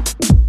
you